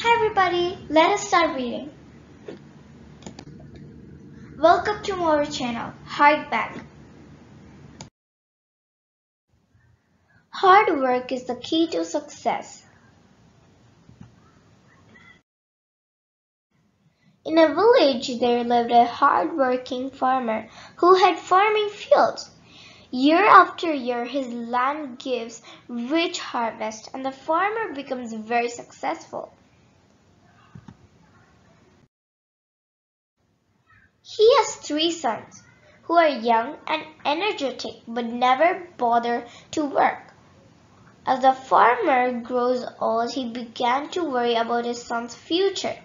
Hi everybody, let us start reading. Welcome to our channel, Hark Back. Hard work is the key to success. In a village there lived a hard-working farmer who had farming fields. Year after year his land gives rich harvest and the farmer becomes very successful. He has three sons who are young and energetic but never bother to work. As the farmer grows old, he began to worry about his son's future.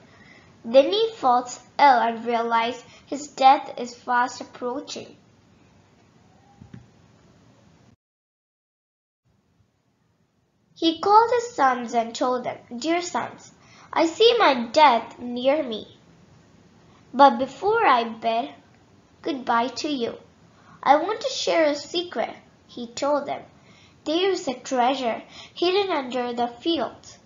Then he falls ill and realizes his death is fast approaching. He called his sons and told them, Dear sons, I see my death near me. But before I bid goodbye to you, I want to share a secret, he told them. There is a treasure hidden under the fields.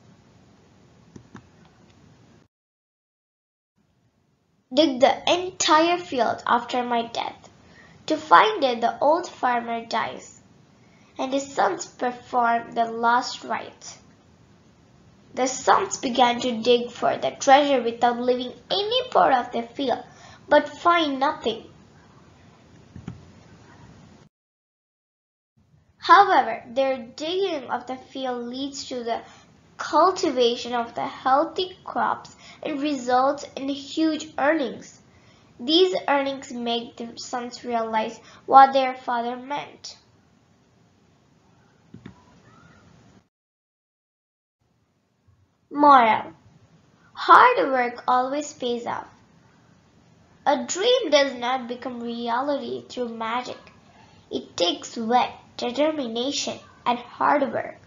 Dig the entire field after my death. To find it, the old farmer dies, and his sons perform the last rites. The sons began to dig for the treasure without leaving any part of the field, but find nothing. However, their digging of the field leads to the cultivation of the healthy crops and results in huge earnings. These earnings make the sons realize what their father meant. Moral Hard work always pays off. A dream does not become reality through magic. It takes sweat, determination, and hard work.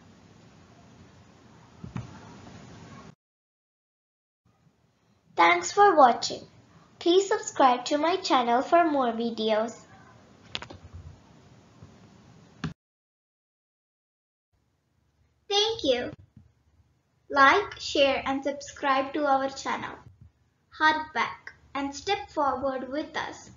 Thanks for watching. Please subscribe to my channel for more videos. Thank you. Like, share and subscribe to our channel. Hark Back and step forward with us.